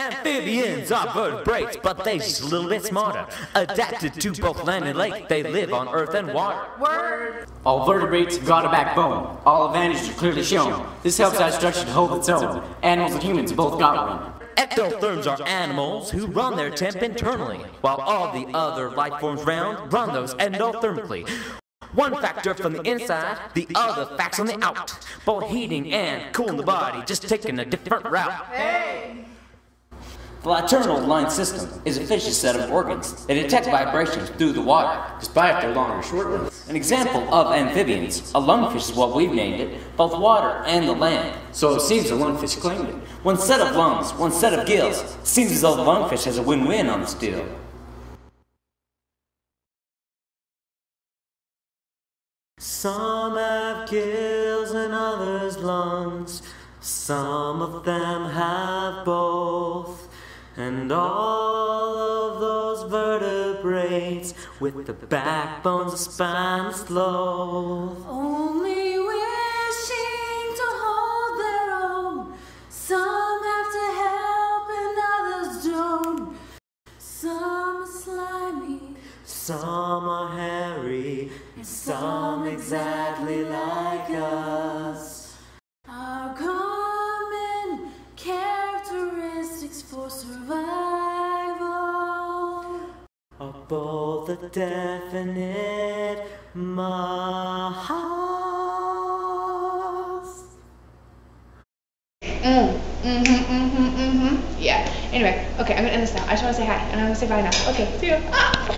Amphibians are vertebrates, but they just a little bit smarter. Adapted to both land and lake, they live on earth and water. Word. All vertebrates have got a backbone. All advantages are clearly shown. This helps that structure to hold its own. Animals and humans both got one. Ectotherms are animals who run their temp internally, while all the other life forms round run those endothermically. One factor from the inside, the other facts on the out. Both heating and cooling the body, just taking a different route. Hey. The lateral line system is a fish's set of organs. They detect vibrations through the water, despite their long or short ones. An example of amphibians, a lungfish is what we've named it, both water and the land. So it seems the lungfish claimed it. One set of lungs, one set of gills. Seems as though the lungfish has a win-win on this deal. Some have gills and others lungs. Some of them have both. And all of those vertebrates with the backbones, the spine, the slow. Only wishing to hold their own. Some have to help and others don't. Some are slimy, Some are hairy, and some exactly like us. For survival. Are both a definite must. Mm. Mm-hmm, mm-hmm, mm-hmm. Yeah. Anyway, okay, I'm gonna end this now. I just wanna say hi, and I'm gonna say bye now. Okay, see you. Ah!